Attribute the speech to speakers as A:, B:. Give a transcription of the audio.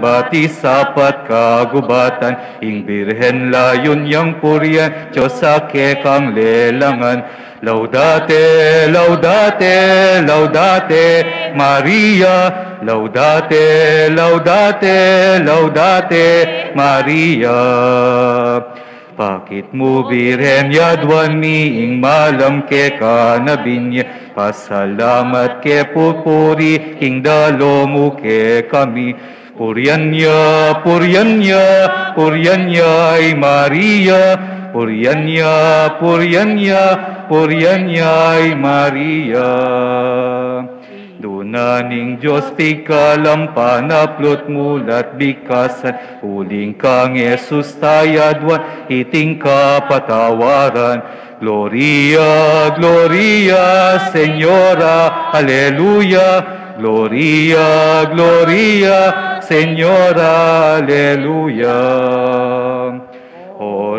A: bati sapat kagubatan, ing birhen layon yang purian, Diyos sa kekang lelangan. Laudate, laudate, laudate, Maria, laudate, laudate, laudate, Maria. Bakit mo birhen yadwan mi ing malam ke kanabinya Pasalamat ke pupuri ing dalo mo ke kami Puryanya, puryanya, puryanya ay Maria. Puryanya, puryanya, puryanya ay Maria. Dunaning Diyos ti kalampanaplot mulat bikasan. Uling kang Jesus tayadwan iting kapatawaran Gloria, Gloria, Señora, Aleluya Gloria, Gloria, Señor, aleluya. Oh,